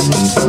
Thank